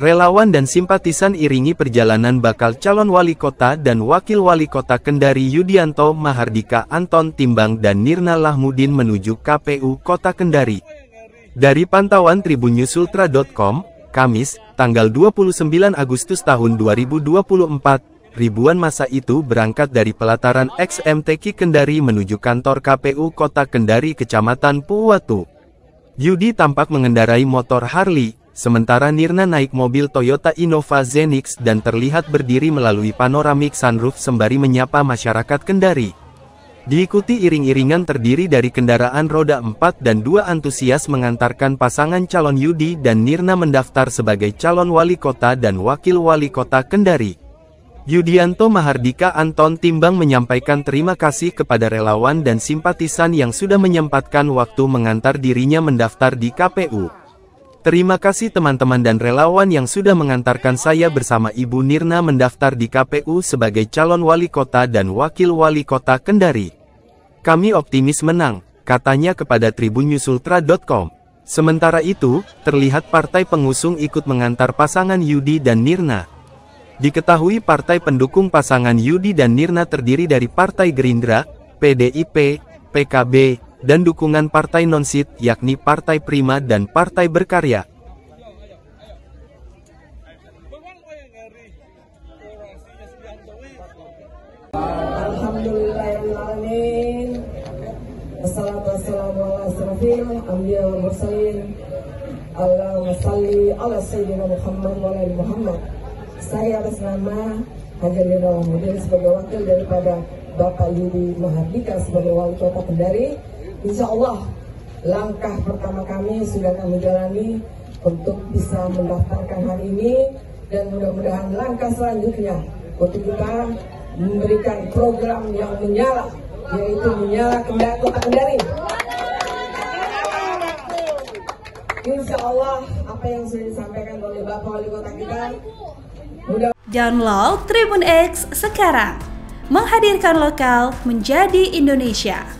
Relawan dan simpatisan iringi perjalanan bakal calon wali kota dan wakil wali kota Kendari Yudianto Mahardika Anton Timbang dan Nirna Lahmudin menuju KPU Kota Kendari. Dari pantauan tribunyusultra.com, Kamis, tanggal 29 Agustus tahun 2024, ribuan masa itu berangkat dari pelataran XMTK Kendari menuju kantor KPU Kota Kendari Kecamatan Puwatu. Yudi tampak mengendarai motor Harley, Sementara Nirna naik mobil Toyota Innova Zenix dan terlihat berdiri melalui panoramik sunroof sembari menyapa masyarakat Kendari. Diikuti iring-iringan terdiri dari kendaraan roda 4 dan dua antusias mengantarkan pasangan calon Yudi dan Nirna mendaftar sebagai calon wali kota dan wakil wali kota Kendari. Yudianto Mahardika Anton Timbang menyampaikan terima kasih kepada relawan dan simpatisan yang sudah menyempatkan waktu mengantar dirinya mendaftar di KPU. Terima kasih teman-teman dan relawan yang sudah mengantarkan saya bersama Ibu Nirna mendaftar di KPU sebagai calon wali kota dan wakil wali kota Kendari. Kami optimis menang, katanya kepada tribunyusultra.com. Sementara itu, terlihat partai pengusung ikut mengantar pasangan Yudi dan Nirna. Diketahui partai pendukung pasangan Yudi dan Nirna terdiri dari Partai Gerindra, PDIP, PKB, dan dukungan partai non-sit yakni Partai Prima dan Partai Berkarya. Saya atas nama Hajar Lina sebagai wakil daripada Bapak Yudi Mahardika sebagai wali kota Kendari Insya Allah langkah pertama kami sudah kami jalani untuk bisa mendaftarkan hari ini dan mudah-mudahan langkah selanjutnya untuk kita memberikan program yang menyala yaitu menyala kendali kota Kendari. Insya Allah apa yang sudah disampaikan oleh Bapak Wali Kota kita mudah Download Tribun X sekarang menghadirkan lokal menjadi Indonesia.